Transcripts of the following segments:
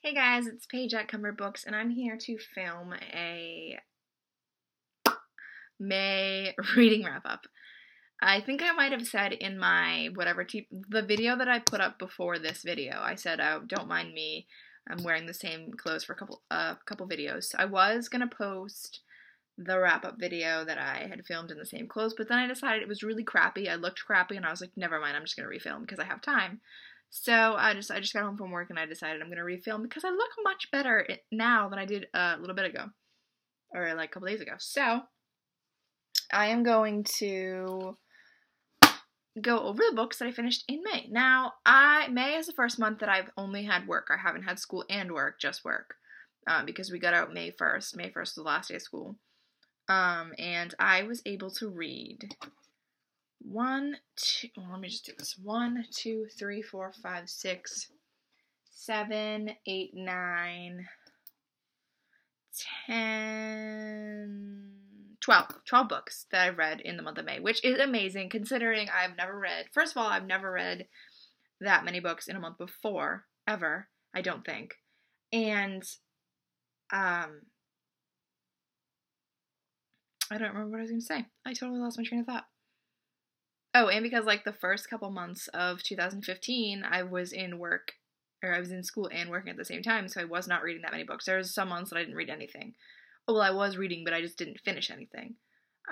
Hey guys, it's Paige at Cumber Books, and I'm here to film a May reading wrap up. I think I might have said in my whatever te- the video that I put up before this video, I said, "Oh, don't mind me. I'm wearing the same clothes for a couple a uh, couple videos." I was gonna post the wrap up video that I had filmed in the same clothes, but then I decided it was really crappy. I looked crappy, and I was like, "Never mind. I'm just gonna refilm because I have time." So I just I just got home from work and I decided I'm gonna refilm because I look much better now than I did a little bit ago, or like a couple days ago. So I am going to go over the books that I finished in May. Now I May is the first month that I've only had work. I haven't had school and work, just work, um, because we got out May first. May first was the last day of school, um, and I was able to read one, two, well, let me just do this. One, two, three, four, five, six, seven, eight, nine, ten, twelve. Twelve books that I've read in the month of May, which is amazing considering I've never read, first of all, I've never read that many books in a month before, ever, I don't think. And, um, I don't remember what I was going to say. I totally lost my train of thought. Oh, and because like the first couple months of 2015, I was in work or I was in school and working at the same time, so I was not reading that many books. There was some months that I didn't read anything. Well, I was reading, but I just didn't finish anything,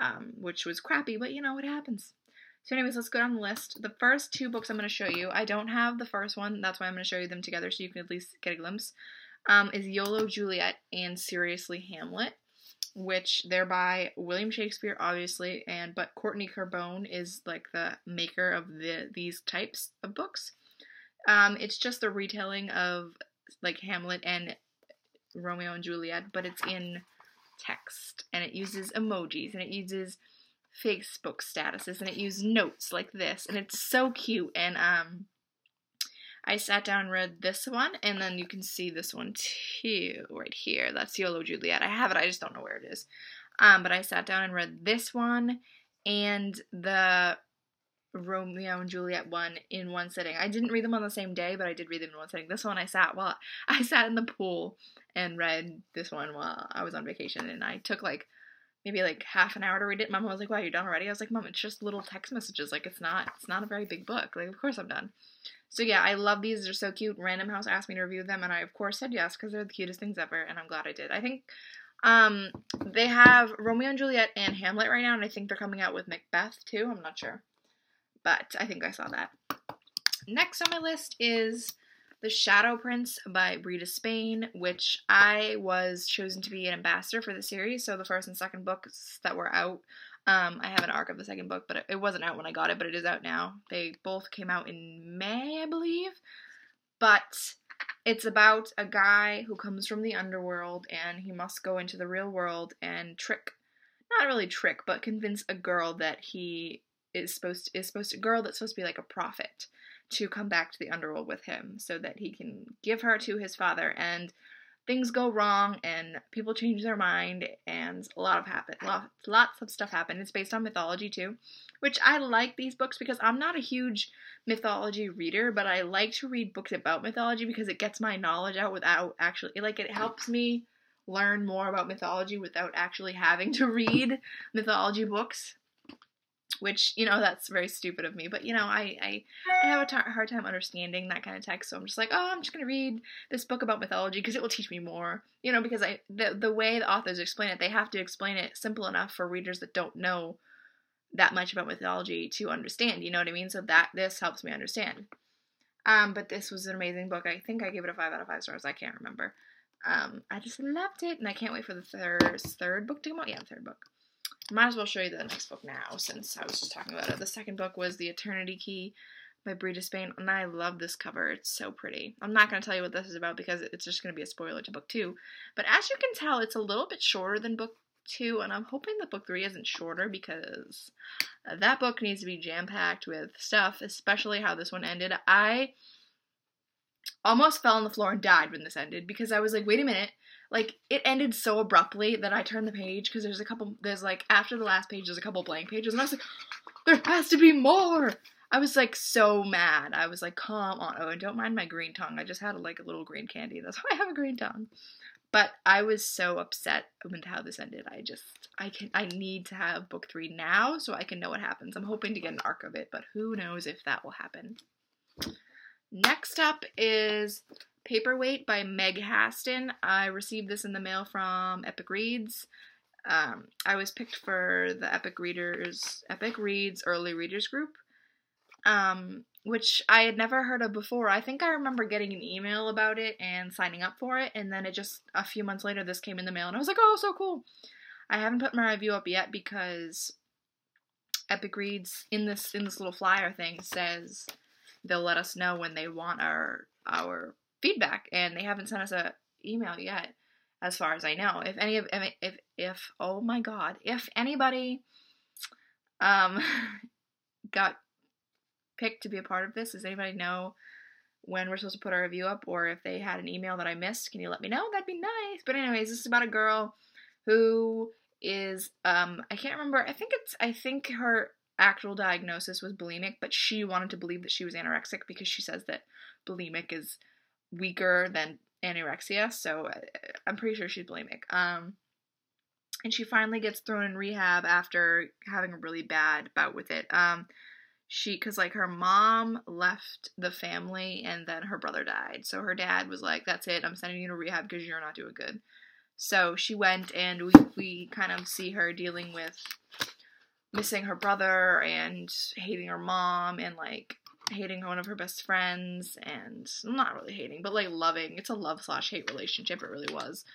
um, which was crappy. But you know what happens. So, anyways, let's go down the list. The first two books I'm going to show you, I don't have the first one. That's why I'm going to show you them together, so you can at least get a glimpse. Um, is YOLO Juliet and Seriously Hamlet which they're by William Shakespeare, obviously, and but Courtney Carbone is like the maker of the these types of books. Um, it's just a retelling of like Hamlet and Romeo and Juliet, but it's in text and it uses emojis and it uses Facebook statuses and it uses notes like this and it's so cute and um I sat down and read this one, and then you can see this one too, right here. That's YOLO Juliet. I have it, I just don't know where it is. Um, but I sat down and read this one and the Romeo and Juliet one in one sitting. I didn't read them on the same day, but I did read them in one sitting. This one I sat while I sat in the pool and read this one while I was on vacation, and I took like maybe like half an hour to read it. Mom was like, "Wow, you're done already?" I was like, "Mom, it's just little text messages. Like it's not it's not a very big book. Like of course I'm done." So yeah, I love these. They're so cute. Random House asked me to review them, and I of course said yes because they're the cutest things ever, and I'm glad I did. I think um, they have Romeo and Juliet and Hamlet right now, and I think they're coming out with Macbeth too. I'm not sure, but I think I saw that. Next on my list is The Shadow Prince by Bree Despain, which I was chosen to be an ambassador for the series. So the first and second books that were out um, I have an arc of the second book, but it wasn't out when I got it, but it is out now. They both came out in May, I believe. But it's about a guy who comes from the underworld and he must go into the real world and trick not really trick, but convince a girl that he is supposed to, is supposed to, a girl that's supposed to be like a prophet to come back to the underworld with him so that he can give her to his father and things go wrong and people change their mind and a lot of happen lots, lots of stuff happen. It's based on mythology too which i like these books because i'm not a huge mythology reader but i like to read books about mythology because it gets my knowledge out without actually like it helps me learn more about mythology without actually having to read mythology books which you know that's very stupid of me but you know i i, I have a t- hard time understanding that kind of text so i'm just like oh i'm just going to read this book about mythology because it will teach me more you know because i the, the way the authors explain it they have to explain it simple enough for readers that don't know that much about mythology to understand you know what i mean? So that this helps me understand. Um but this was an amazing book. I think i gave it a five out of five stars. I can't remember. Um i just loved it and i can't wait for the third third book to come out? Yeah third book might as well show you the next book now since I was just talking about it. The second book was The Eternity Key by Bree Despain, and I love this cover. It's so pretty. I'm not going to tell you what this is about because it's just going to be a spoiler to book two. But as you can tell, it's a little bit shorter than book two, and I'm hoping that book three isn't shorter because that book needs to be jam packed with stuff, especially how this one ended. I almost fell on the floor and died when this ended because I was like, wait a minute like it ended so abruptly that I turned the page because there's a couple there's like after the last page there's a couple blank pages and I was like there has to be more. I was like so mad. I was like, come on. Oh, and don't mind my green tongue. I just had like a little green candy. That's why I have a green tongue. But I was so upset with how this ended. I just I can I need to have book three now so I can know what happens. I'm hoping to get an arc of it, but who knows if that will happen. Next up is Paperweight by Meg Haston. I received this in the mail from Epic Reads. Um, I was picked for the Epic Readers Epic Reads Early Readers Group um, which I had never heard of before. I think I remember getting an email about it and signing up for it, and then it just a few months later this came in the mail, and I was like, oh, so cool. I haven't put my review up yet because Epic Reads in this in this little flyer thing says they'll let us know when they want our our feedback, and they haven't sent us a email yet, as far as I know. If any of if if, if oh my god, if anybody um got picked to be a part of this? Does anybody know when we're supposed to put our review up or if they had an email that I missed? Can you let me know? That'd be nice. But anyways, this is about a girl who is um I can't remember. I think it's I think her actual diagnosis was bulimic, but she wanted to believe that she was anorexic because she says that bulimic is weaker than anorexia. So uh, I'm pretty sure she's bulimic. Um and she finally gets thrown in rehab after having a really bad bout with it. Um she because like her mom left the family and then her brother died so her dad was like that's it i'm sending you to rehab because you're not doing good so she went and we, we kind of see her dealing with missing her brother and hating her mom and like hating one of her best friends and not really hating but like loving it's a love slash hate relationship it really was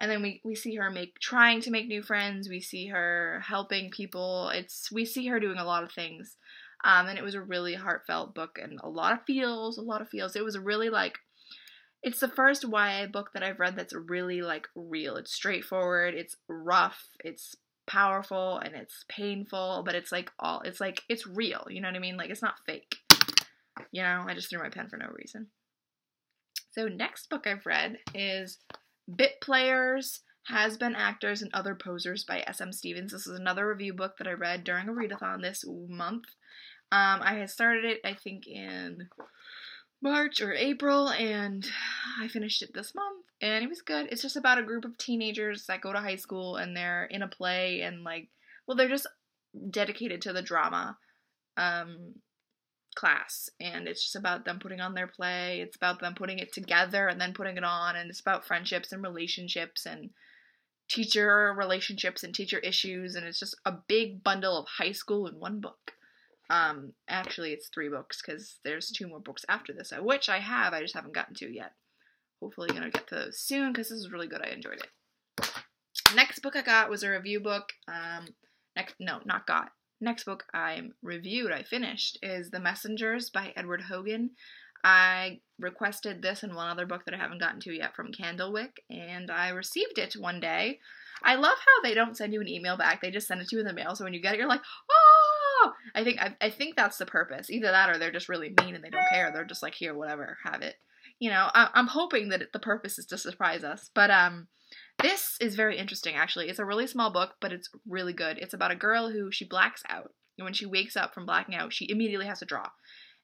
and then we, we see her make trying to make new friends we see her helping people it's we see her doing a lot of things um, and it was a really heartfelt book and a lot of feels, a lot of feels. It was really like, it's the first YA book that I've read that's really like real. It's straightforward, it's rough, it's powerful, and it's painful, but it's like all, it's like, it's real. You know what I mean? Like, it's not fake. You know, I just threw my pen for no reason. So, next book I've read is Bit Players has Been Actors and Other Posers by S.M. Stevens. This is another review book that I read during a readathon this month. Um, I had started it, I think, in March or April, and I finished it this month, and it was good. It's just about a group of teenagers that go to high school and they're in a play, and like, well, they're just dedicated to the drama um, class, and it's just about them putting on their play. It's about them putting it together and then putting it on, and it's about friendships and relationships and teacher relationships and teacher issues, and it's just a big bundle of high school in one book. Um, actually, it's three books because there's two more books after this, uh, which I have. I just haven't gotten to yet. Hopefully, gonna get to those soon because this is really good. I enjoyed it. Next book I got was a review book. Um, next, no, not got. Next book I reviewed, I finished, is The Messengers by Edward Hogan. I requested this and one other book that I haven't gotten to yet from Candlewick, and I received it one day. I love how they don't send you an email back; they just send it to you in the mail. So when you get it, you're like, "Oh, I think I, I think that's the purpose. Either that or they're just really mean and they don't care. They're just like, here, whatever, have it. You know, I, I'm hoping that the purpose is to surprise us. But um, this is very interesting. Actually, it's a really small book, but it's really good. It's about a girl who she blacks out, and when she wakes up from blacking out, she immediately has to draw.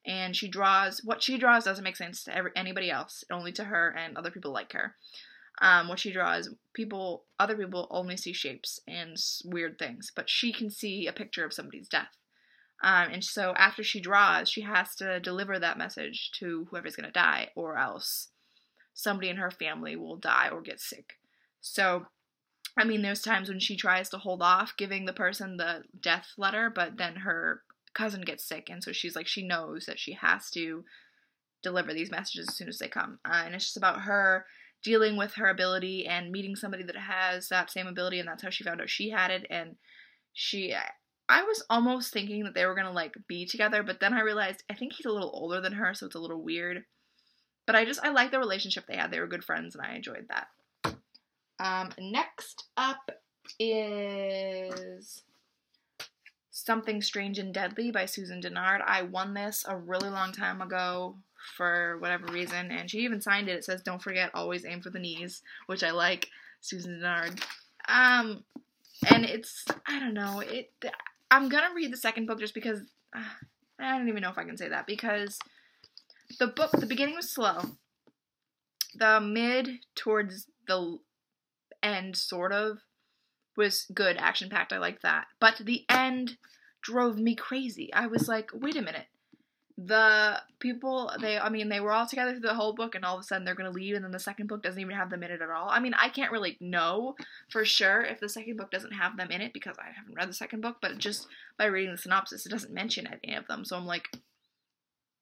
And she draws what she draws doesn't make sense to every, anybody else, only to her and other people like her. Um, what she draws, people, other people only see shapes and weird things, but she can see a picture of somebody's death um, and so after she draws, she has to deliver that message to whoever's going to die, or else somebody in her family will die or get sick. So, I mean, there's times when she tries to hold off giving the person the death letter, but then her cousin gets sick, and so she's like, she knows that she has to deliver these messages as soon as they come. Uh, and it's just about her dealing with her ability and meeting somebody that has that same ability, and that's how she found out she had it. And she, I was almost thinking that they were gonna like be together, but then I realized I think he's a little older than her, so it's a little weird. But I just I like the relationship they had. They were good friends, and I enjoyed that. Um, next up is Something Strange and Deadly by Susan Dennard. I won this a really long time ago for whatever reason, and she even signed it. It says, "Don't forget, always aim for the knees," which I like. Susan Dennard. Um, and it's I don't know it. I'm gonna read the second book just because uh, I don't even know if I can say that because the book, the beginning was slow. The mid towards the end, sort of, was good, action packed. I like that. But the end drove me crazy. I was like, wait a minute. The people, they, I mean, they were all together through the whole book, and all of a sudden they're gonna leave, and then the second book doesn't even have them in it at all. I mean, I can't really know for sure if the second book doesn't have them in it because I haven't read the second book, but just by reading the synopsis, it doesn't mention any of them. So I'm like,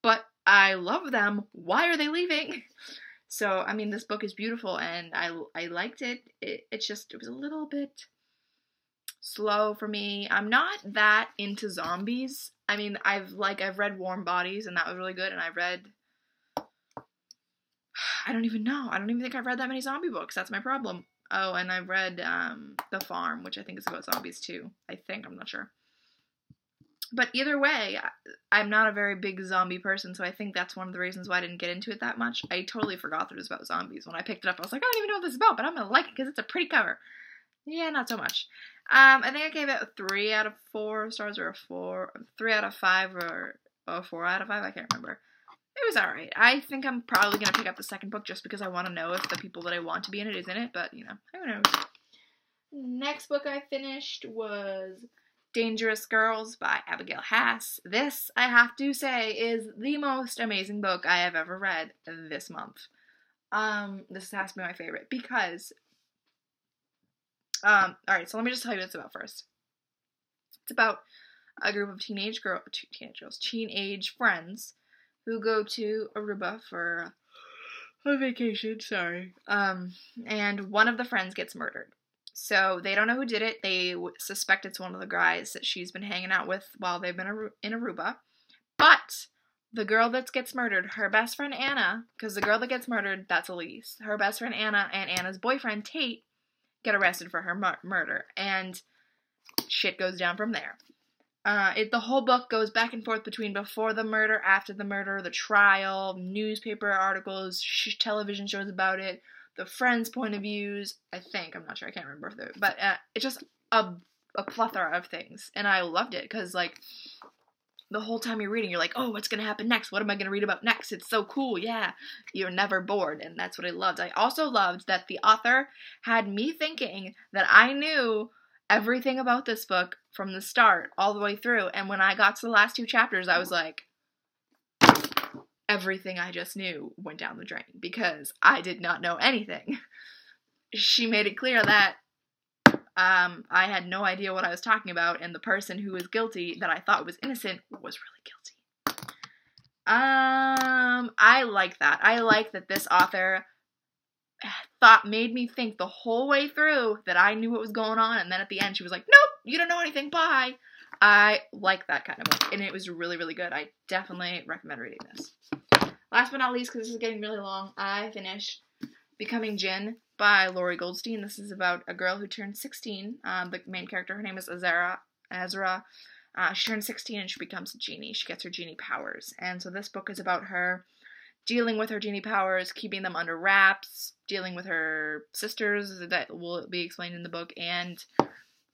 but I love them. Why are they leaving? So I mean, this book is beautiful, and I I liked it. it it's just it was a little bit slow for me. I'm not that into zombies. I mean, I've like I've read Warm Bodies, and that was really good, and I read. I don't even know. I don't even think I've read that many zombie books. That's my problem. Oh, and I've read um, The Farm, which I think is about zombies too. I think I'm not sure but either way, I'm not a very big zombie person, so I think that's one of the reasons why I didn't get into it that much. I totally forgot that it was about zombies. When I picked it up, I was like, I don't even know what this is about, but I'm gonna like it because it's a pretty cover. Yeah, not so much. Um, I think I gave it a three out of four stars, or a four, three out of five, or a four out of five. I can't remember. It was alright. I think I'm probably gonna pick up the second book just because I want to know if the people that I want to be in it is in it. But you know, who knows? Next book I finished was Dangerous Girls by Abigail Haas. This, I have to say, is the most amazing book I have ever read this month. Um, this has to be my favorite because, um, all right. So let me just tell you what it's about first. It's about a group of teenage girl, teenage girls, teenage friends who go to Aruba for a vacation. Sorry. Um, and one of the friends gets murdered. So they don't know who did it. They suspect it's one of the guys that she's been hanging out with while they've been in Aruba. But the girl that gets murdered, her best friend Anna, because the girl that gets murdered, that's Elise. Her best friend Anna and Anna's boyfriend Tate get arrested for her mur- murder, and shit goes down from there. Uh, it the whole book goes back and forth between before the murder, after the murder, the trial, newspaper articles, television shows about it, the friends' point of views. I think I'm not sure. I can't remember, the, but uh, it's just a a plethora of things, and I loved it because like the whole time you're reading, you're like, oh, what's gonna happen next? What am I gonna read about next? It's so cool, yeah. You're never bored, and that's what I loved. I also loved that the author had me thinking that I knew everything about this book from the start all the way through, and when I got to the last two chapters, I was like, everything I just knew went down the drain because I did not know anything. She made it clear that um, I had no idea what I was talking about, and the person who was guilty that I thought was innocent was really guilty. Um, I like that. I like that this author thought made me think the whole way through that I knew what was going on, and then at the end she was like, "Nope, you don't know anything. Bye." I like that kind of book, and it was really, really good. I definitely recommend reading this. Last but not least, because this is getting really long, I finished Becoming Jinn by Lori Goldstein. This is about a girl who turned 16. Um, the main character, her name is Azara. Azra. Uh, she turns 16 and she becomes a genie. She gets her genie powers. And so this book is about her dealing with her genie powers, keeping them under wraps, dealing with her sisters that will be explained in the book, and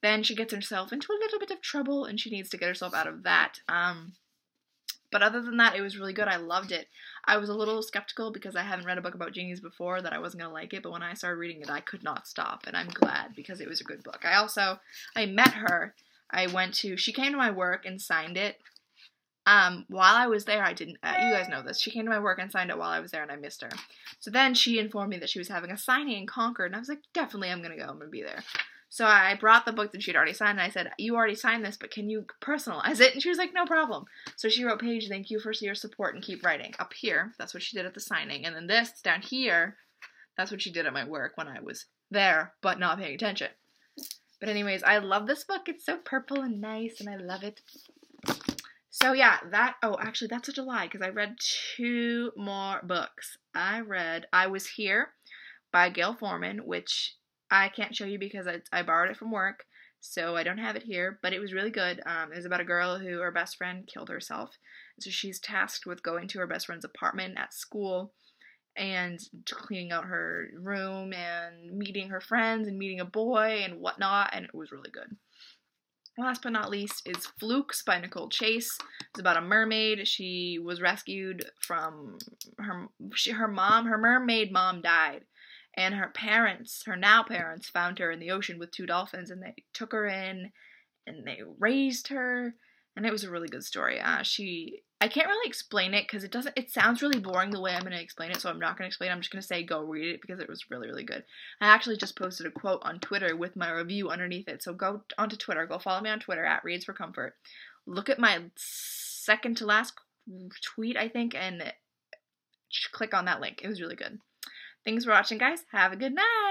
then she gets herself into a little bit of trouble and she needs to get herself out of that. Um, but other than that, it was really good. I loved it. I was a little skeptical because I haven't read a book about genies before that I wasn't gonna like it, but when I started reading it, I could not stop, and I'm glad because it was a good book. I also I met her. I went to she came to my work and signed it. Um, while I was there, I didn't. Uh, you guys know this. She came to my work and signed it while I was there, and I missed her. So then she informed me that she was having a signing in Concord, and I was like, definitely, I'm gonna go. I'm gonna be there. So I brought the book that she'd already signed, and I said, "You already signed this, but can you personalize it?" And she was like, "No problem." So she wrote, "Paige, thank you for your support and keep writing." Up here, that's what she did at the signing, and then this down here, that's what she did at my work when I was there, but not paying attention. But anyways, I love this book. It's so purple and nice, and I love it. So yeah, that. Oh, actually, that's a July because I read two more books. I read "I Was Here" by Gayle Forman, which I can't show you because I, I borrowed it from work, so I don't have it here, but it was really good. Um, it was about a girl who her best friend killed herself. So she's tasked with going to her best friend's apartment at school and cleaning out her room and meeting her friends and meeting a boy and whatnot, and it was really good. last but not least is Flukes by Nichole Chase. It's about a mermaid. She was rescued from her she, her mom, her mermaid mom died. And her parents, her now parents, found her in the ocean with two dolphins and they took her in and they raised her and it was a really good story. Uh, she I can't really explain it because it doesn't. It sounds really boring the way I'm going to explain it, so I'm not going to explain. It. I'm just going to say go read it because it was really really good. I actually just posted a quote on Twitter with my review underneath it. So go onto Twitter. Go follow me on Twitter at Reads for Comfort. Look at my second to last tweet, I think, and click on that link. It was really good. Thanks for watching, guys. Have a good night.